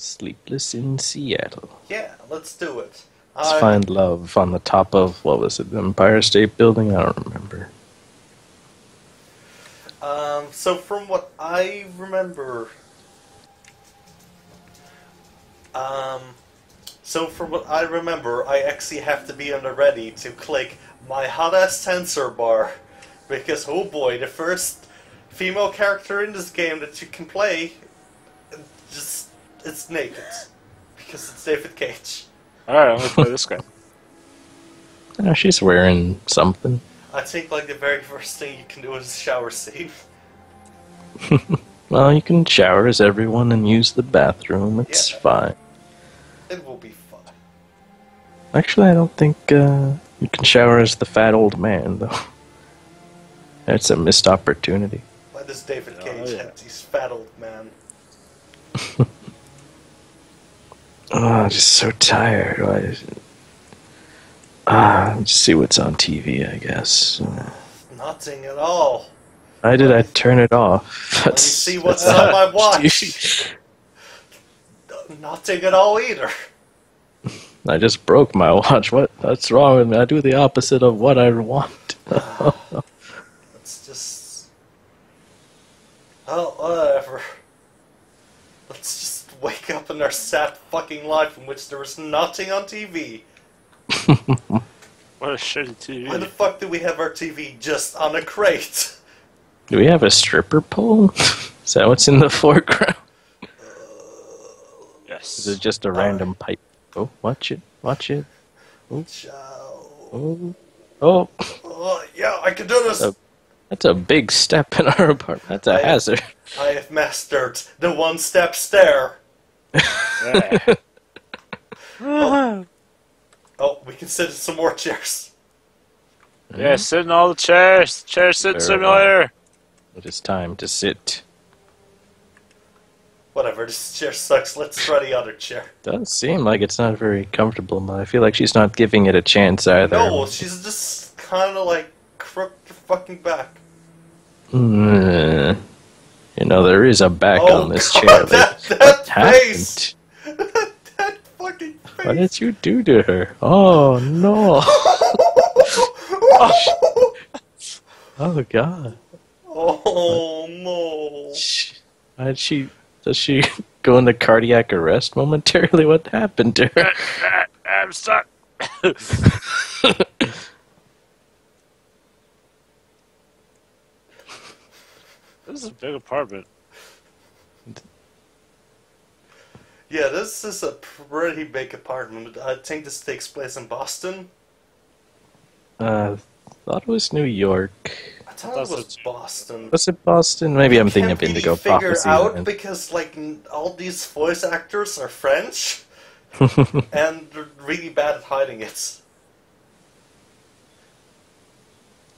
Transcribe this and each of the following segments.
Sleepless in Seattle. Yeah, let's do it. Let's I- find love on the top of what was it, the Empire State Building? I don't remember. Um, so from what I remember, um, so from what I remember, I actually have to be on the ready to click my hot ass sensor bar, because oh boy, the first female character in this game that you can play, just it's naked, because it's David Cage. Alright, I'm gonna play this game. Oh, she's wearing something. I think like the very first thing you can do is shower scene. Well, you can shower as everyone and use the bathroom. It's Yeah. fine. It will be fun. Actually, I don't think uh, you can shower as the fat old man, though. That's a missed opportunity. Why does David Oh, Cage yeah. have these fat old man? Oh, I'm just so tired. It? Ah, let's see what's on TV, I guess. Nothing at all. Why did I turn it off? That's, see what's on my watch. Nothing at all either. I just broke my watch. What? What's wrong with me? I do the opposite of what I want. Let's just. Oh, whatever. Let's just wake up in our sad fucking life in which there is nothing on TV. What a shitty TV. Why the fuck do we have our TV just on a crate? do we have a stripper pole? Is that what's in the foreground? Yes. Is it just a random pipe? Oh, watch it. Watch it. Oh. Ciao. Oh, oh. Oh, yeah, I can do this. That's a big step in our apartment. That's a I- hazard. I have mastered the one step stair. Yeah. Oh, we can sit in some more chairs. yeah, sit in all the chairs. Chair sit Very simulator. It is time to sit. Whatever, this chair sucks. Let's try the other chair. Doesn't seem like it's not very comfortable, but I feel like she's not giving it a chance either. No, she's just kind of like crooked her fucking back. Mm. You know, there is a back Oh, on this God, chair. that- Like, that what happened? face! that fucking face. What did you do to her? Oh no! Oh god! oh no. Shh. Why did she? Does she go into cardiac arrest momentarily? What happened to her? I'm stuck. This is a big apartment. Yeah, this is a pretty big apartment. I think this takes place in Boston. Uh, thought it was New York. I thought That's it was a- Boston. Was it Boston? Maybe I'm thinking of Can't Indigo figure Prophecy. out and- because like all these voice actors are French, and they're really bad at hiding it.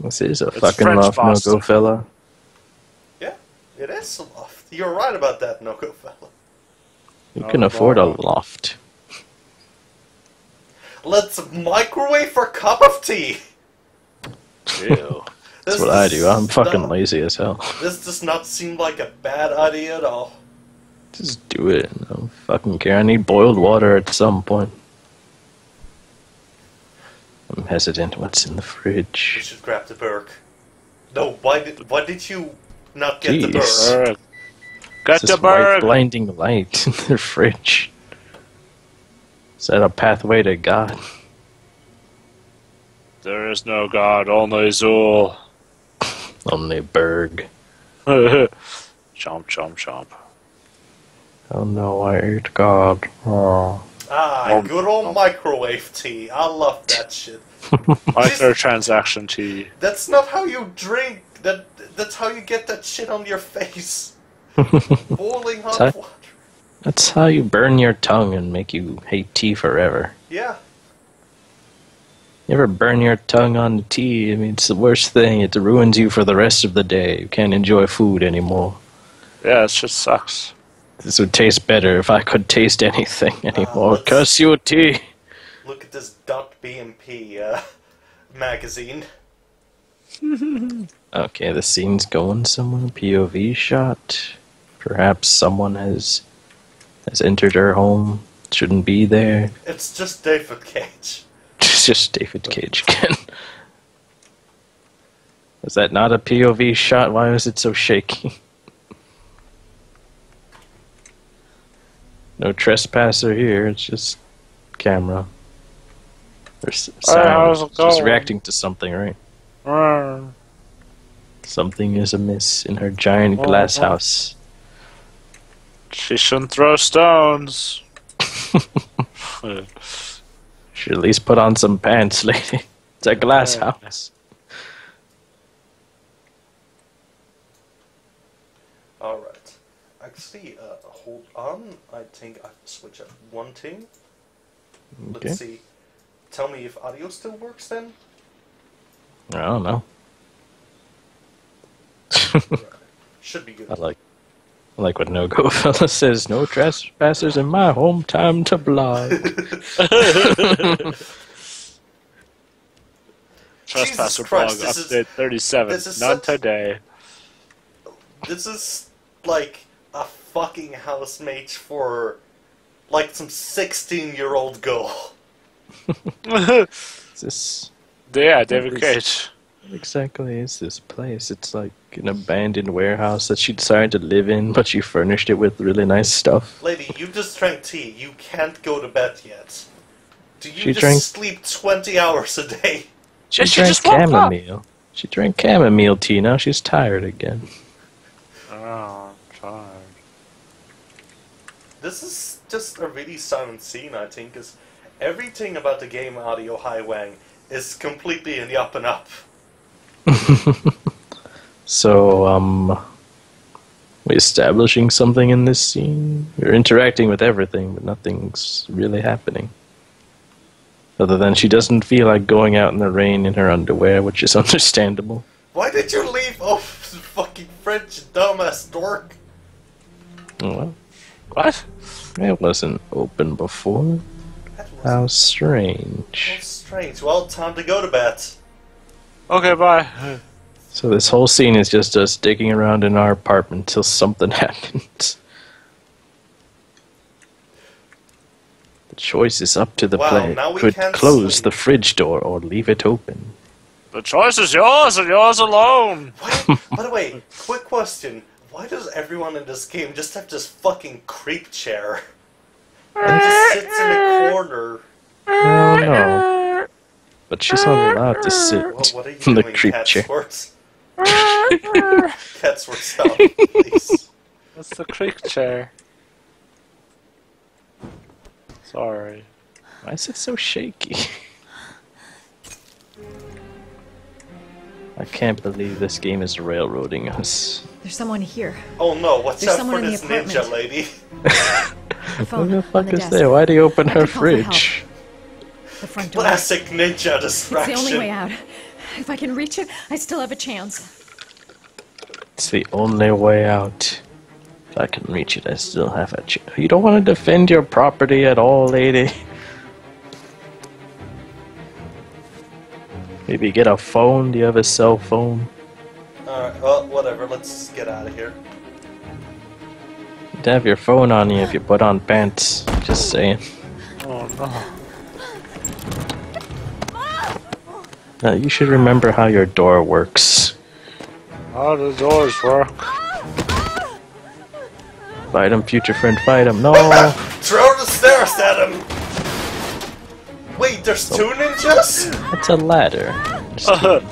This is a It's fucking French loft no go fella. It is a loft. You're right about that, Noko fella. You Oh, can afford a loft. Let's microwave our cup of tea. Ew. That's what I do. I'm fucking not- lazy as hell. This does not seem like a bad idea at all. Just do it. I don't fucking care. I need boiled water at some point. I'm hesitant. What's in the fridge? You should grab the Berg. No, why did why did you not get the Jeez. Berg? Berg. Got It's the this white bird. blinding light in the fridge. Is that a pathway to God? There is no God, only Zool. Only Berg. chomp, chomp, chomp. Oh no, I ate God. Oh. Ah, Um, good old microwave tea. I love that shit. Microtransaction tea. That's not how you drink. That that's how you get that shit on your face. Boiling hot Sorry? water. That's how you burn your tongue and make you hate tea forever. Yeah. You ever burn your tongue on the tea? I mean, it's the worst thing. It ruins you for the rest of the day. You can't enjoy food anymore. Yeah, it just sucks. This would taste better if I could taste anything anymore. let's- Curse you, tea! Look at this dot BMP uh, magazine. Okay, the scene's going somewhere. POV shot. Perhaps someone has has entered her home. Shouldn't be there. It's just David Cage. It's just David Cage again. Was that not a POV shot? Why was it so shaky? No trespasser here. It's just camera. There's sound. how's it She's going? reacting to something, right? Uh, Something is amiss in her giant Oh, glass oh. house. She shouldn't throw stones. Should at least put on some pants, lady. It's a glass Yeah. house. Alright. Actually, uh, hold on. I think I have switch up one thing. Okay. Let's see. Tell me if audio still works then? I don't know. Should be good. I like I like what No Go Fella says, no trespassers in my home, time to blog. Trespasser Christ, blog this is- update 37. this is Not such- today. This is like a fucking housemate for like some 16 year old girl. Is this yeah, David This- Cage. exactly is this place? It's like an abandoned warehouse that she decided to live in, but you furnished it with really nice stuff. Lady, you just drank tea. You can't go to bed yet. Do you She just drank- sleep 20 hours a day? She she drank just woke up. chamomile. She drank chamomile tea. Now she's tired again. Oh, tired. This is just a really silent scene, I think, because everything about the game Audio High Wang is completely in the up and up. So, um, we establishing something in this scene. You're interacting with everything, but nothing's really happening. Other than she doesn't feel like going out in the rain in her underwear, which is understandable. Why did you leave? Oh, fucking French dumbass dork. Well, What? it wasn't open before. That was How strange. Strange. Well, time to go to bed. Okay, bye. So this whole scene is just us digging around in our apartment till something happens. The choice is up to the Wow, player. now we Could can't close sleep. the fridge door or leave it open. The choice is yours and yours alone. Why, by the way, quick question. Why does everyone in this game just have this fucking creep chair? It just sits in a corner. I don't know. But she's not allowed to sit What, what are you in the doing, creep chair. Catsworth? Catsworth, stop, please. That's the creek chair. Sorry. Why is it so shaky? I can't believe this game is railroading us. There's someone here. Oh no, what's There's up someone for in the this ninja lady? Who the fuck the is desk. there? Why'd he open I her can help. fridge? The front door. Classic ninja distraction. It's the only way out. If I can reach it, I still have a chance. It's the only way out. If I can reach it, I still have a chance. You don't want to defend your property at all, lady. Maybe get a phone. Do you have a cell phone? Alright, well, whatever, let's get out of here. You'd have your phone on you if you put on pants. Just saying. Oh no. Uh, you should remember how your door works. How do doors work? Fight him, future friend, fight him. No! Throw the stairs at him! Wait, there's two ninjas? It's a ladder. Just kidding.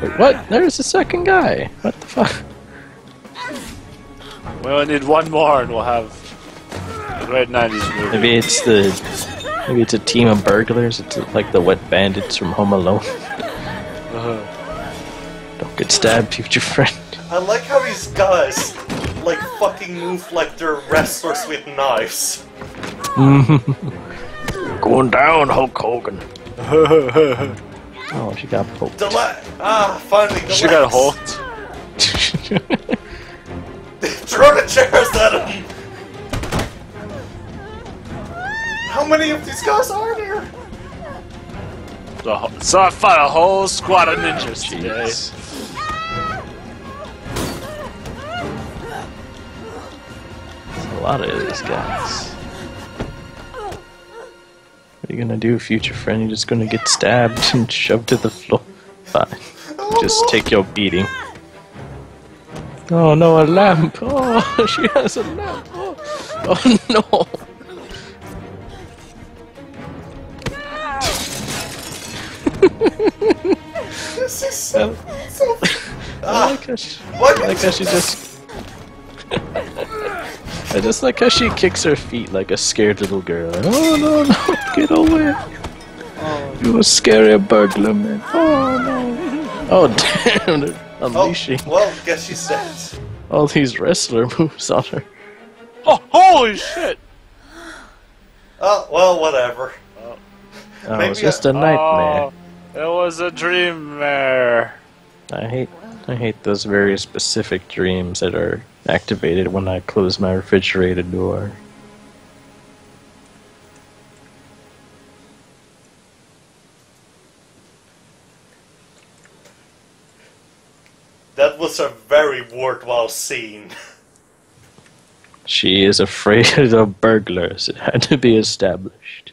Wait, what? There's a second guy. What the fuck? we only need one more and we'll have a great 90s movie. Maybe it's the. Maybe it's a team of burglars. It's like the wet bandits from Home Alone. Don't get stabbed, future friend. I like how these guys, like, fucking move like they're wrestlers with knives. Going down, Hulk Hogan. oh, she got poked. The la- ah, finally, the she got legs. hulked. Throw the chairs at him! How many of these guys are there? The So I fought a whole squad of ninjas oh, today. Jeez. So lot of these guys. What are you gonna do, future friend? You're just gonna get stabbed and shoved to the floor. Fine. Just oh. take your beating. Oh no, a lamp! Oh, she has a lamp! Oh, oh no! This is so. Um, so I like how she, ah, what? I like how she just. I just like how she kicks her feet like a scared little girl. Oh no no! Get away! You a scary burglar man! Oh no! Oh damn! They're Oh, unleashing well, guess she's dead. all these wrestler moves on her. Oh, holy shit! Oh, well, whatever. Oh, Maybe it's just a nightmare. Oh, it was a dream there. I hate I hate those very specific dreams that are activated when I close my refrigerator door. That was a very worthwhile scene. She is afraid of burglars. It had to be established.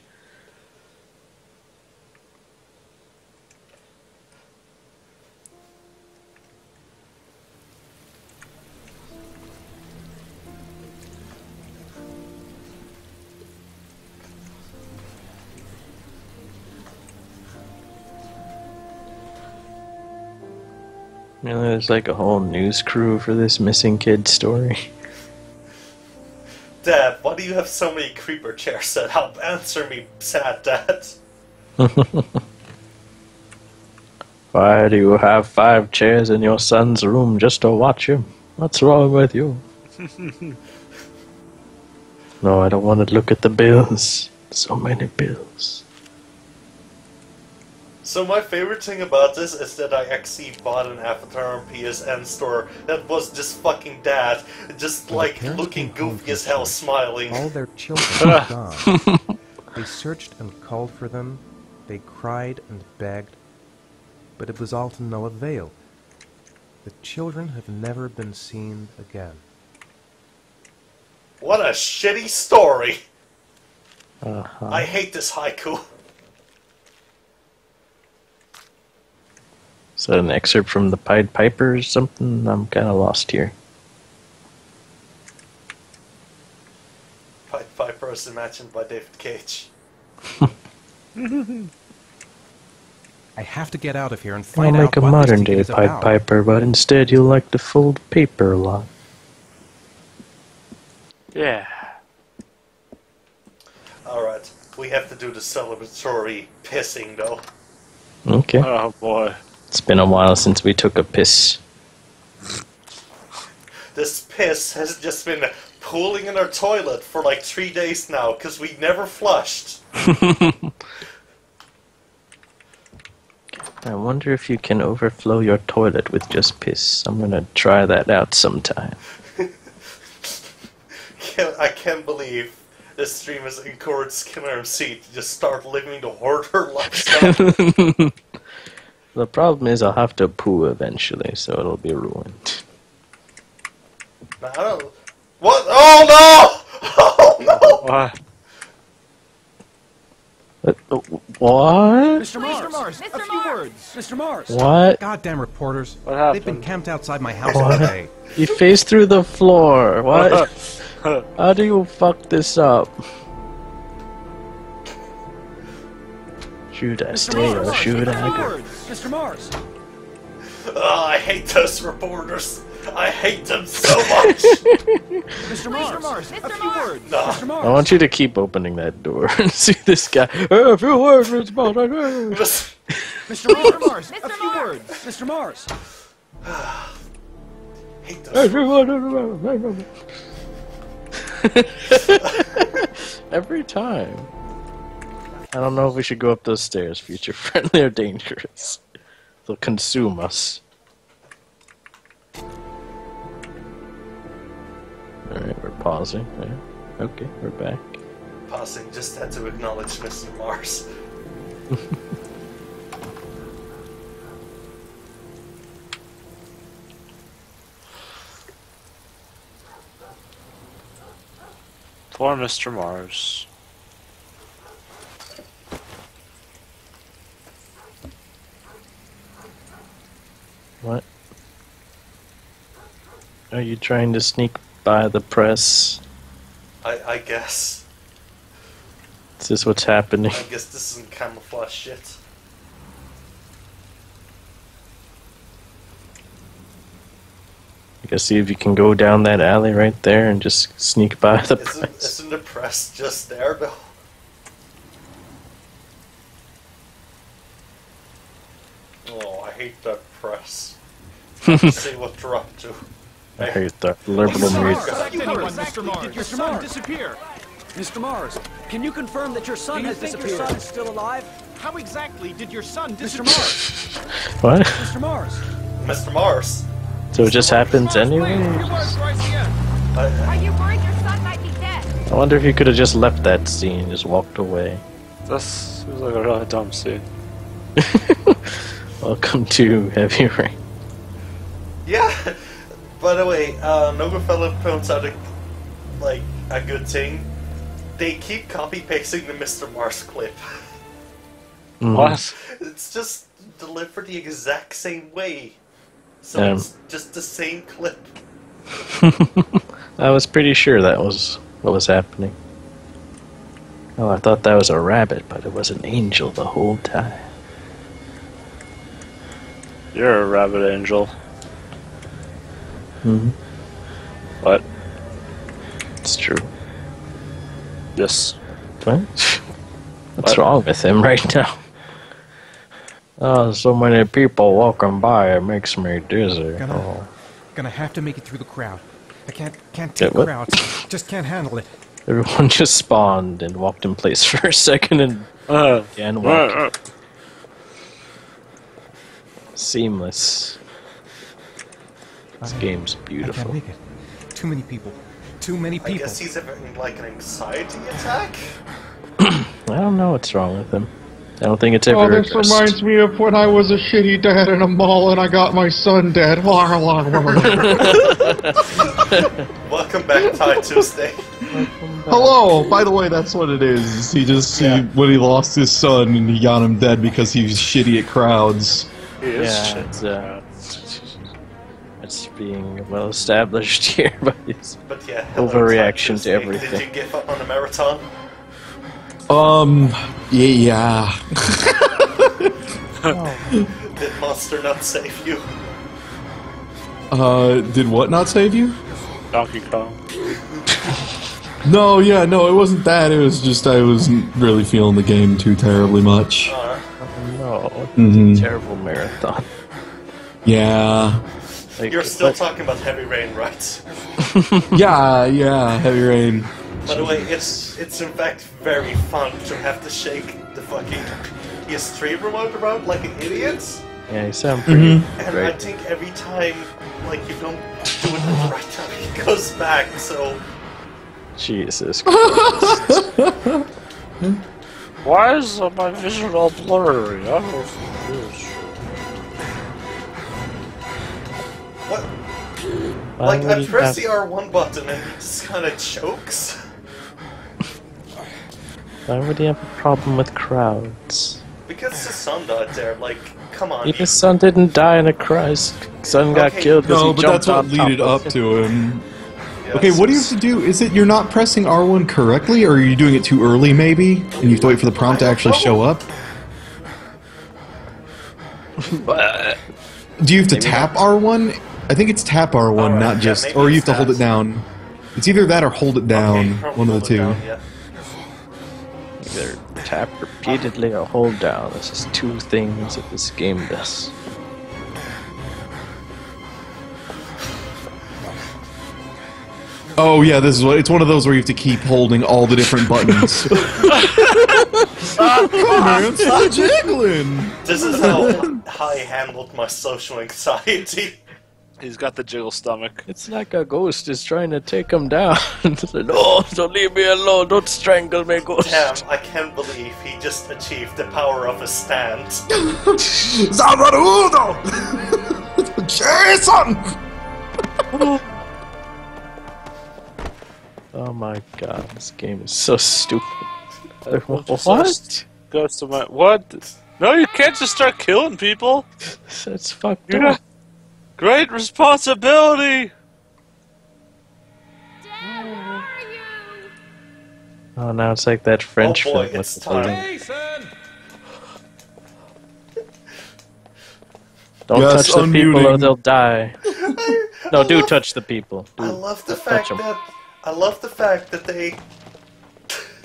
You know, there's like a whole news crew for this missing kid story. Dad, why do you have so many creeper chairs set up? Answer me, sad dad. Why do you have five chairs in your son's room just to watch him? What's wrong with you? no, I don't want to look at the bills. So many bills. So my favorite thing about this is that I actually bought an Avatar on PSN store that was just fucking dad, just When like looking goofy as hell, school, smiling. All their children were gone. They searched and called for them. They cried and begged. But it was all to no avail. The children have never been seen again. What a shitty story! Uh-huh. I hate this haiku. Is that an excerpt from the Pied Piper or something? I'm kind of lost here. Pied Piper is imagined by David Cage. I have to get out of here and I'll find make out a what modern this ticket day Pied about. Piper, but instead you'll like to fold paper a lot. Yeah. Alright, we have to do the celebratory pissing though. Okay. Oh boy. It's been a while since we took a piss. This piss has just been pooling in our toilet for like three days now because we never flushed. I wonder if you can overflow your toilet with just piss. I'm gonna try that out sometime. I can't believe this stream has encouraged KillerEmcee to just start living the hoarder lifestyle. The problem is I'll have to poo eventually, so it'll be ruined. I don't. What? Oh no! Oh no! Uh, what? What? What? Mr. Mars, Mr. a few Mars. words. Mr. Mars. What? Goddamn reporters. What happened? They've been camped outside my house all day. You faced through the floor. What? How do you fuck this up? Should I stay or should a I go? Mr. Mars. Oh, I hate those reporters. I hate them so much. Mr. Mars. Mr. Mars. A few words. No. Mr. Mars. I want you to keep opening that door and see this guy. "Oh, A few words, Mr. Bond, I know." Just- Mr. Mars. A few words. Mr. Mars. hate those. Every time. I don't know if we should go up those stairs, future friend. They're dangerous. They'll consume us. Alright, we're pausing. Yeah. Okay, we're back. Pausing just had to acknowledge Mr. Mars. Poor Mr. Mars. What? Are you trying to sneak by the press? I, I guess. Is this what's happening? I guess this isn't camouflage shit. I guess see if you can go down that alley right there and just sneak by the Isn't, press. isn't the press just there though? Oh, I hate that press. See what they're up to. I hate that liberal Mr. media. Mars, Exactly, anyone, exactly. Mr. Mars. Did your son Mars. disappear? Mr. Mars, can you confirm that your son Do you has think disappeared? your son is still alive? How exactly did your son disappear? Mr. Mars, What? Mr. Mars. Mr. Mars. So it just happens Mars, anyway? please, your words rise again. I, Are you worried your son might be dead? I wonder if you could have just left that scene and just walked away. This seems like a really dumb scene. Welcome to Heavy Rain. yeah. By the way, uh, Nogafella points out a, like a good thing. They keep copy pasting the Mr. Mars clip. Mhm. What? It's just delivered the exact same way. So Um. it's just the same clip. I was pretty sure that was what was happening. Oh, I thought that was a rabbit, but it was an angel the whole time. You're a rabbit angel. hmm What? It's true. Yes. What? What's What? wrong with him right now? Oh, so many people walking by, it makes me dizzy. Gonna, Oh. gonna have to make it through the crowd. I can't can't take what? crowds. Just can't handle it. Everyone just spawned and walked in place for a second and Uh, again walked. uh, Seamless. This I- game's I can't beautiful. make it. Too many people. Too many people. I people. guess he's having like an anxiety attack. I don't know what's wrong with him. I don't think it's ever Oh, this addressed. reminds me of when I was a shitty dad in a mall and I got my son dead. Welcome back, TieTuesday. Hello. By the way, that's what it is. He just Yeah. he, when he lost his son and he got him dead because he was shitty at crowds. He is Yeah, it's, uh, it's being well established here by his But yeah, hello, Overreaction to everything. Did you give up on the marathon? Um. Yeah. Did Monster not save you? Uh. Did what not save you? Donkey Kong. No. Yeah. No. It wasn't that. It was just I wasn't really feeling the game too terribly much. Uh, no Mhm. terrible marathon. Yeah. Like, you're still what- talking about Heavy Rain, right? Yeah. Yeah. Heavy rain. By the way, it's it's in fact very fun to have to shake the fucking PS3 remote around like an idiot. Yeah, you sound pretty And I think every time, like you don't do it the right time, it goes back. So Jesus Christ. Why is uh, my vision all blurry? I'm confused. what? Why Like I press the R1 button and he just kind of chokes. Why would he have a problem with crowds? Because the sun died there. Like, come on. His son didn't die in a crash. His son got Okay. killed because No, he but jumped that's what on top leaded of up to him. Yeah, Okay, what do you have to do? Is it you're not pressing R1 correctly, or are you doing it too early, maybe? And you have to wait for the prompt to actually show up? Uh, do you have to Maybe tap R1? I think it's tap R1, Alright, not yeah, just. or you have to hold it down. It's either that or hold it down. Okay, one of the hold it two. down, yeah. Either tap repeatedly or hold down. That's just two things that this game does. Oh yeah, this is what it's one of those where you have to keep holding all the different buttons. Come on, man, stop jiggling. This is how I handled my social anxiety. He's got the jiggle stomach. It's like a ghost is trying to take him down. Like, no, don't leave me alone. Don't strangle me, ghost. Damn, I can't believe he just achieved the power of a stand. Zabarudo! Jason! Oh my god, this game is so stupid. What? What? Goes to my what? No, you can't just start killing people. That's fucked You're up. Great responsibility. Oh, now it's like that French Oh boy, film with it's the time. Jason! Don't Yes, touch the people or they'll die. no, do touch the people. Do. I love the Touch fact 'em. that I love the fact that they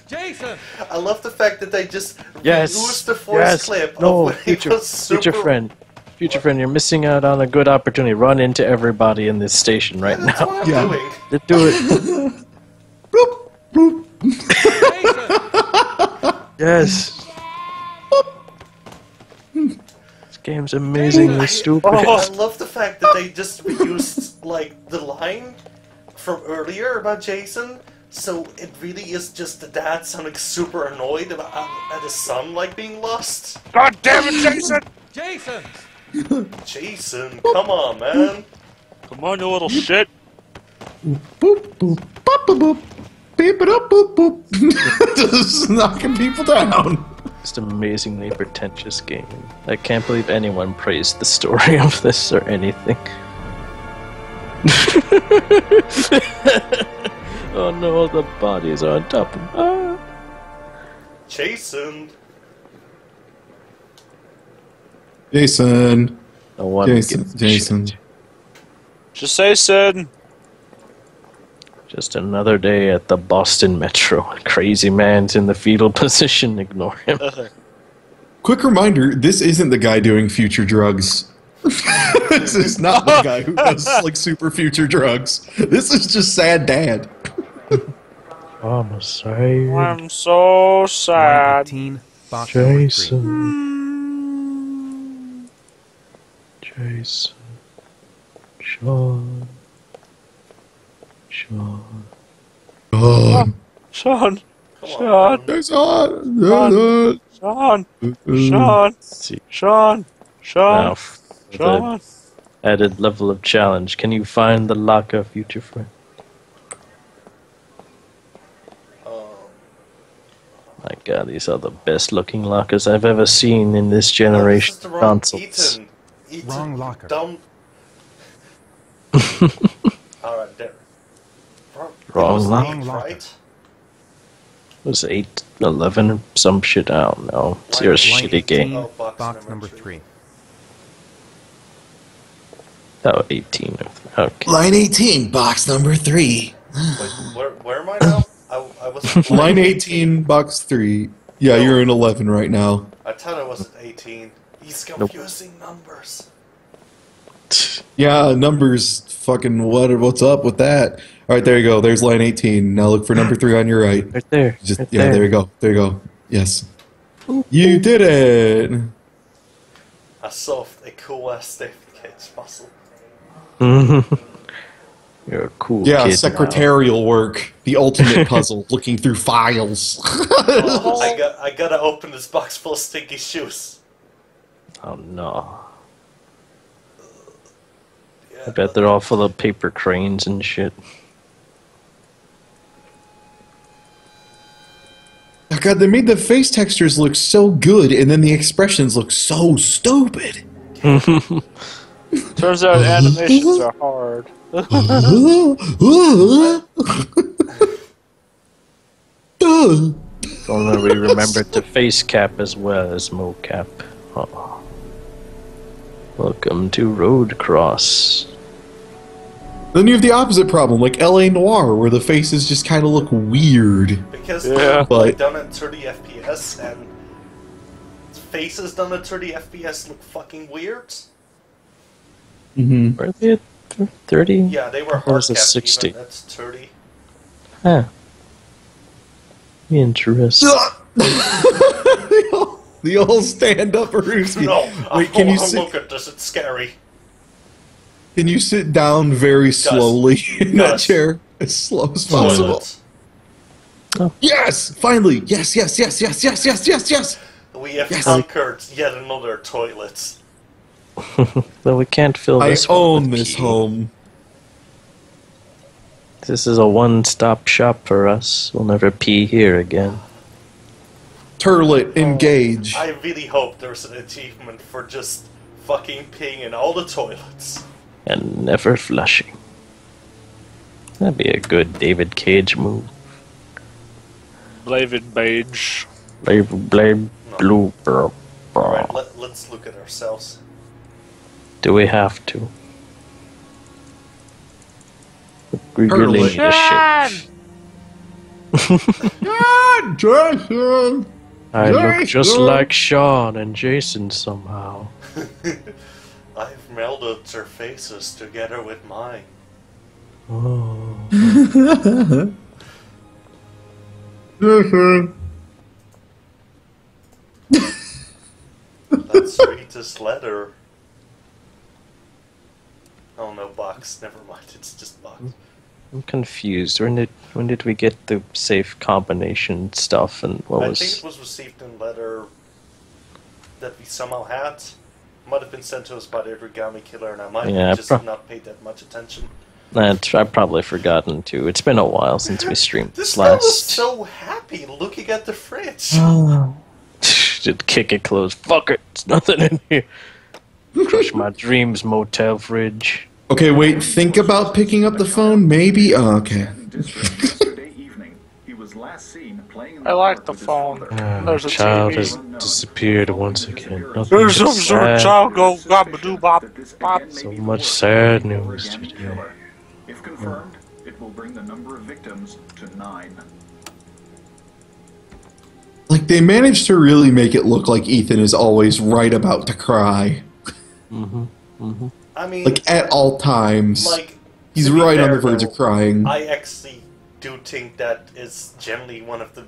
Jason! I love the fact that they just Yes. used the force yes. clip no, of when he future, was super future friend. Future friend, you're missing out on a good opportunity. Run into everybody in this station right That's now. what I'm Yeah. doing. Do it. boop, boop. yes. this game's amazingly stupid. I love the fact that they just reused like the line from earlier about Jason. So it really is just the dad sounding super annoyed about, at his son like being lost. God damn it, Jason! Jason! Jason, come on, man. Come on, you little shit. Boop boop bop boop boop. Beep it up boop boop. Just knocking people down. Just amazingly pretentious game. I can't believe anyone praised the story of this or anything. oh no, the bodies are on top of ah. Jason. Jason. No one Jason. Jason. shit. Just say, Sid. Just another day at the Boston Metro. Crazy man's in the fetal position. Ignore him. Quick reminder: this isn't the guy doing future drugs. this is not the guy who does like super future drugs. This is just sad dad. Oh, I'm sorry. I'm so sad. 18, box number three. Jason. Jason. Sean. Sean. Sean, Come Sean, on. Jason. Jason. Sean. Sean, Let's see. Sean, Sean, Now, f- with Sean. The added level of challenge, can you find the locker, future friend? Oh, um, My god, these are the best looking lockers I've ever seen in this this generation is the of wrong consoles. Ethan. Ethan. Wrong locker. Dumb. Alright, there. Wrong, Wrong locker. eight, right? It was 8, 11, some shit, I don't know. It's your shitty game. Oh, box box number number three. three. Oh, 18. Okay. Line 18, box number 3. Wait, where, where am I now? I, I was Line 18, box 3. Yeah, you're in 11 right now. I thought I was at 18. He's confusing numbers. Yeah, numbers. Fucking what? What's up with that? All right, there you go. There's line 18. Now look for number three on your right. Right there. Just right yeah, there. you go. There you go. Yes, you did it. I solved a cool ass David Cage puzzle. Mm-hmm. You're a cool Yeah, kid now. secretarial work. The ultimate puzzle. looking through files. Oh, I got I gotta open this box full of stinky shoes. Oh no. Yeah, I bet they're all full of paper cranes and shit. oh God, they made the face textures look so good, and then the expressions look so stupid. Turns out uh-huh. animations uh-huh. are hard. If only we remembered to face cap as well as mocap. Oh. Welcome to Road Cross. Then you have the opposite problem, like L.A. Noire, where the faces just kind of look weird. because Yeah. they're But- like done at 30 FPS and faces done at 30 FPS look fucking weird. Mm-hmm. Were they at 30? Yeah, they were Or hard it capped 60? even at 30. Huh. Interesting. the old stand-up Aruski. No, Wait, can don't you wanna sit? look at this. It's scary. Can you sit down very slowly in that chair, as slow as possible? Toilet. Yes, finally. Yes, yes, yes, yes, yes, yes, yes, yes. We have Yes. conquered yet another toilet. Though we can't fill this one own this pee. home. This is a one-stop shop for us. We'll never pee here again. Turlet, oh, engage. I really hope there's an achievement for just fucking peeing in all the toilets. And never flushing. That'd be a good David Cage move. Blavid Beige. Blade, blade, blue, bro, bro. Alright, let, let's look at ourselves. Do we have to? We really need a shit. Ah, Jason! I look just like Sean and Jason somehow. I've melded their faces together with mine. Oh. Jason. Let's read this letter. Oh no, box. Never mind. It's just box. I'm confused. When did when did we get the safe combination stuff and what I was? think it was received in letter that we somehow had. Might have been sent to us by the origami killer, and I might Yeah, have just pro- not paid that much attention. That I've probably forgotten too. It's been a while since we streamed This this guy was so happy looking at the fridge. Just kick it closed. Fuck it. There's nothing in here. Crush my dreams, motel fridge. Okay, wait, think about picking up the phone, maybe? Oh, okay. I like the phone. Uh, There's a child TV. has disappeared once again. Nothing There's some sort of child go gabba bop bop. So much sad news today. If confirmed, it will bring the number of victims to nine. Like, they managed to really make it look like Ethan is always right about to cry. Mm-hmm. Mm-hmm. I mean, Like, at all times. like He's right on the verge though, of crying. I actually do think that is generally one of the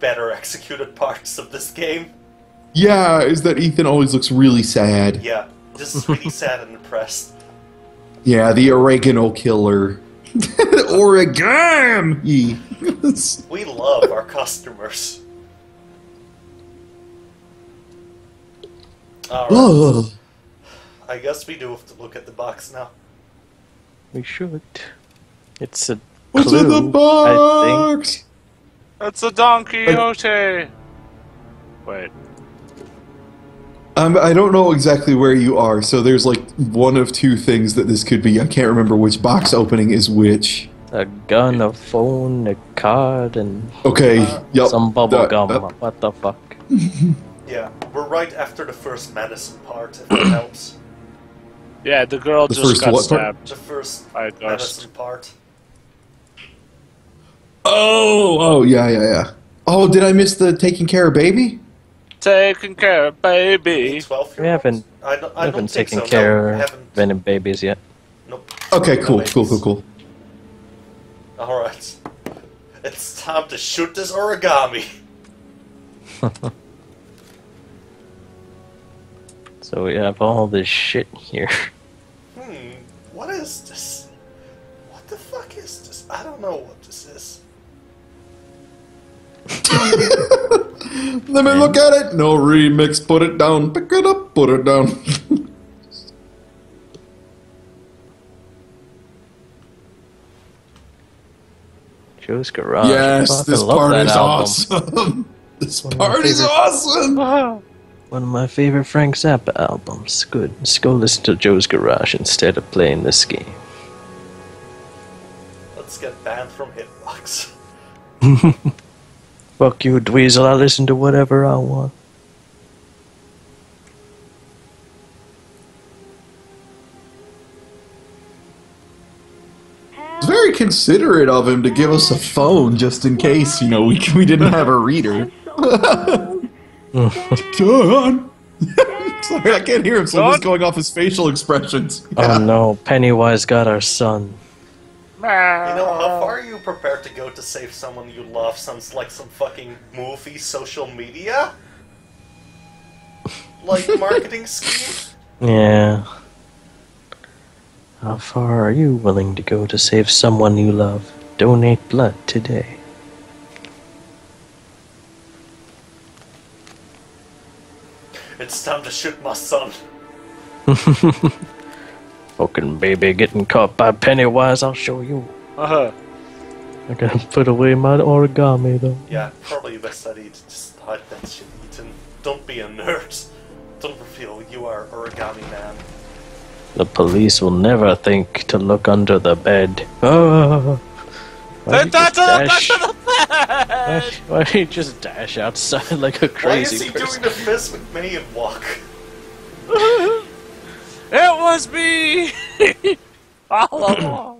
better executed parts of this game. Yeah, is that Ethan always looks really sad. Yeah, this is really sad and depressed. Yeah, the oregano killer. Origami! We love our customers. Alright, Ugh. I guess we do have to look at the box now. We should. It's a What's clue, in the box? It's a Don Quixote. Wait. Um, I don't know exactly where you are, so there's like one of two things that this could be. I can't remember which box opening is which. A gun, a phone, a card, and Okay, yep. some bubble that- gum. that- What the fuck? Yeah, we're right after the first medicine part, if that helps. Yeah, the girl The just first got what part? stabbed The first by a ghost. medicine part. Oh, oh, yeah, yeah, yeah. Oh, did I miss the taking care of baby? Taking care of baby. 12 We haven't, I don't, I haven't don't taken so. care no, of haven't. any babies yet. Nope. Okay, No cool, babies. cool, cool, cool. Alright. It's time to shoot this origami. So we have all this shit here. Hmm, what is this? What the fuck is this? I don't know what this is. Let me look at it. No remix. Put it down. Pick it up. Put it down. Joe's Garage. yes, this love part that is album. awesome. this One part is awesome. One of my favorite Frank Zappa albums. Good. Let's go listen to Joe's Garage instead of playing this game. Let's get banned from Hitbox. Fuck you, Dweezil. I listen to whatever I want. It's very considerate of him to give us a phone just in case, you know, we, we didn't have a reader. John! Sorry, I can't hear him, so I'm just going off his facial expressions. Oh no, Pennywise got our son. You know, how far are you prepared to go to save someone you love? Sounds like some fucking movie social media? Like marketing scheme? Yeah. How far are you willing to go to save someone you love? Donate blood today. It's time to shoot my son. Fucking baby getting caught by Pennywise, I'll show you. Uh-huh. I gotta put away my origami though. Yeah, probably best that you just hide that shit, Ethan. Don't be a nerd. Don't reveal you are origami man. The police will never think to look under the bed. Ah. Why Don't do you touch dash- the why, why do you just dash outside like a crazy Why crazy is he person? doing the Vince McMahon walk? It was me! All along.